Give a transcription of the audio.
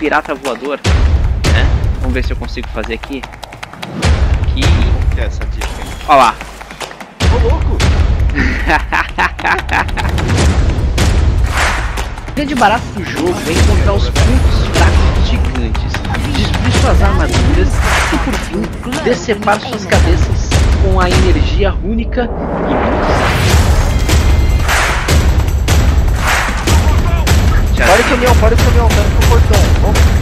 pirata voador. Né? Vamos ver se eu consigo fazer aqui. Aqui. Que é essa dica? aí? Ó lá. Ô louco! O grande barato do jogo é encontrar os pontos fracos dos gigantes, destruir suas armaduras e, por fim, decepar suas cabeças com a energia rúnica e Já 벌리형, 버리투명, 버리투 폴더. 어?